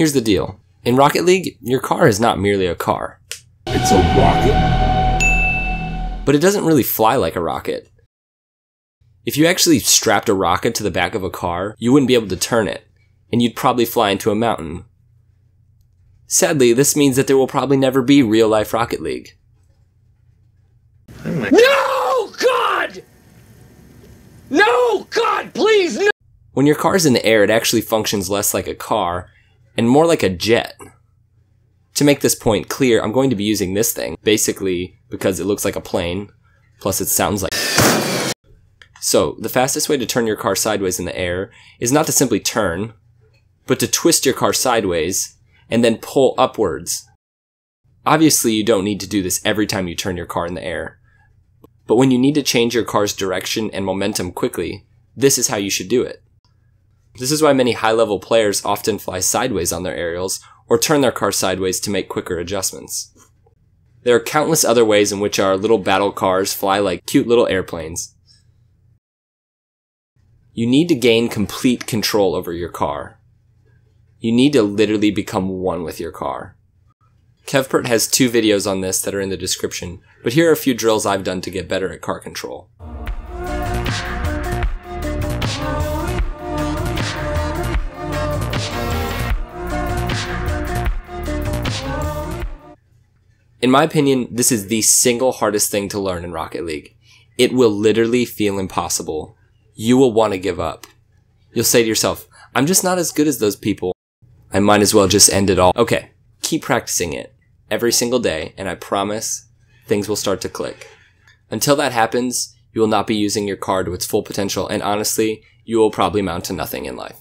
Here's the deal. In Rocket League, your car is not merely a car. It's a rocket. But it doesn't really fly like a rocket. If you actually strapped a rocket to the back of a car, you wouldn't be able to turn it, and you'd probably fly into a mountain. Sadly, this means that there will probably never be real life Rocket League. Oh no, God! No, God, please, no! When your car's in the air, it actually functions less like a car and more like a jet. To make this point clear, I'm going to be using this thing, basically because it looks like a plane, plus it sounds like. So, the fastest way to turn your car sideways in the air is not to simply turn, but to twist your car sideways and then pull upwards. Obviously, you don't need to do this every time you turn your car in the air. But when you need to change your car's direction and momentum quickly, this is how you should do it. This is why many high level players often fly sideways on their aerials or turn their car sideways to make quicker adjustments. There are countless other ways in which our little battle cars fly like cute little airplanes. You need to gain complete control over your car. You need to literally become one with your car. Kevpert has two videos on this that are in the description, but here are a few drills I've done to get better at car control. In my opinion, this is the single hardest thing to learn in Rocket League. It will literally feel impossible. You will want to give up. You'll say to yourself, I'm just not as good as those people. I might as well just end it all. Okay, keep practicing it every single day, and I promise things will start to click. Until that happens, you will not be using your car to its full potential, and honestly, you will probably mount to nothing in life.